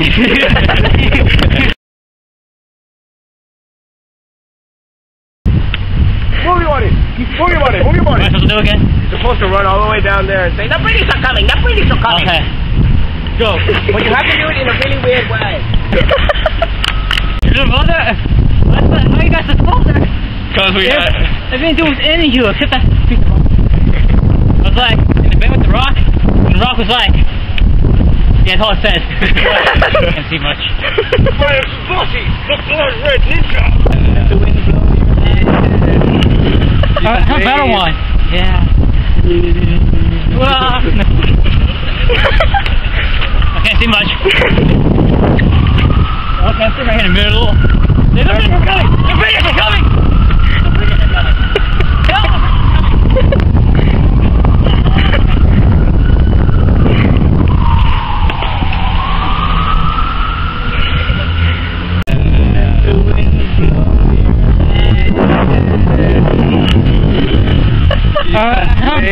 Move your money. Move your money. Move your What am I supposed to do again? You're supposed to run all the way down there and say, the British are coming. The British are coming. Okay. Go. But you have to do it in a really weird way. Your mother? What the, how you got the folder? Because we had. I didn't do any of you except that. I was like, in the bed with the rock, and the rock was like, yeah, that's all it says. Can't see much. But it's bossy. The blood red ninja. The wind Alright, have a better one. Yeah. I can't see much.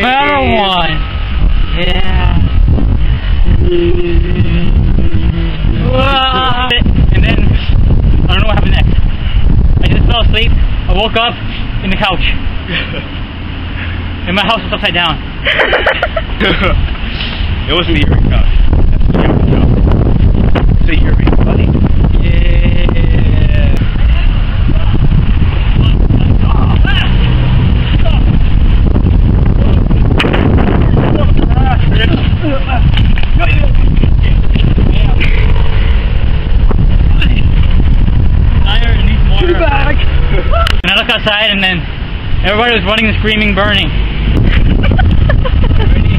better one. Yeah. Ah. And then I don't know what happened next. I just fell asleep. I woke up in the couch. And my house was upside down. it wasn't the couch. That's the Erie couch. Say Erie, buddy. Yeah. And I look outside and then everybody was running and screaming, burning. Ready?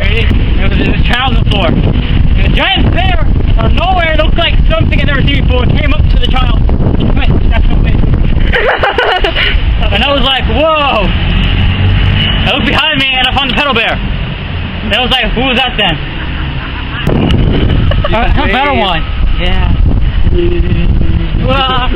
Ready? There was this child on the floor. And a giant bear out of nowhere looked like something I've never seen before came up to the child. and went, and I was like, whoa! I looked behind me and I found the pedal bear. I was like, who was that then? Uh, a better one. Yeah. Well,